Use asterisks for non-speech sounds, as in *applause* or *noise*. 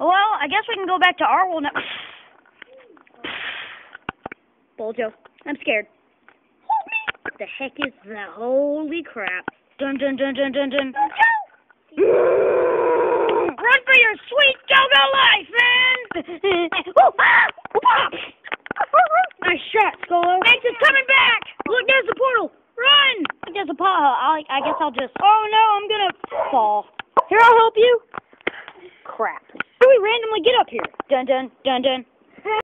Well, I guess we can go back to our world now. *sighs* Bulgo, I'm scared. Hold me. What the heck is that? Holy crap. Dun dun dun dun dun dun. Run for your sweet go-go life, man! *laughs* Ah! Ah! *laughs* nice shot, Skullo. Max is coming back! Look, there's the portal! Run! There's a pothole. I, I guess I'll just... Oh, no, I'm gonna fall. Here, I'll help you. Crap. We randomly get up here? Dun dun, dun dun.